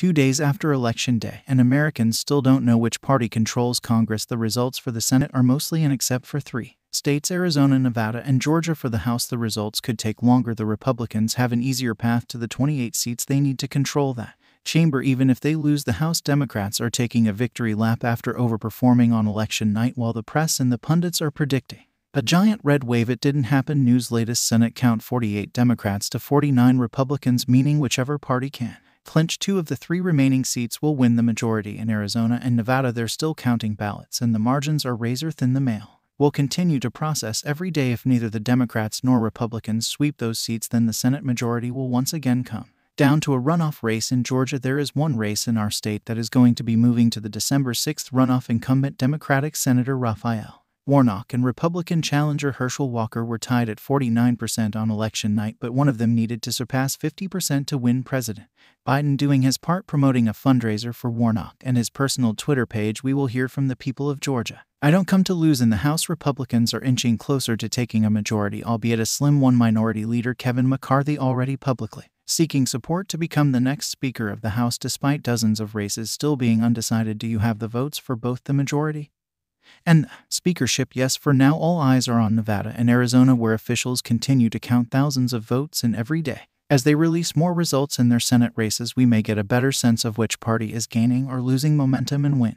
Two days after Election Day, and Americans still don't know which party controls Congress, the results for the Senate are mostly in except for three states Arizona, Nevada, and Georgia. For the House, the results could take longer. The Republicans have an easier path to the 28 seats they need to control that chamber even if they lose the House. Democrats are taking a victory lap after overperforming on election night, while the press and the pundits are predicting a giant red wave. It didn't happen. News latest Senate count 48 Democrats to 49 Republicans, meaning whichever party can clinch two of the three remaining seats will win the majority. In Arizona and Nevada, they're still counting ballots, and the margins are razor thin. The mail will continue to process every day. If neither the Democrats nor Republicans sweep those seats, then the Senate majority will once again come down to a runoff race in Georgia, there is one race in our state that is going to be moving to the December 6th runoff. Incumbent Democratic Senator Raphael Warnock and Republican challenger Herschel Walker were tied at 49% on election night, but one of them needed to surpass 50% to win President Biden doing his part promoting a fundraiser for Warnock and his personal Twitter page. We will hear from the people of Georgia. I don't come to lose in the House. Republicans are inching closer to taking a majority, albeit a slim one. Minority Leader Kevin McCarthy already publicly seeking support to become the next Speaker of the House despite dozens of races still being undecided. Do you have the votes for both the majority? And speakership, yes, for now all eyes are on Nevada and Arizona, where officials continue to count thousands of votes in every day. As they release more results in their Senate races, we may get a better sense of which party is gaining or losing momentum and win.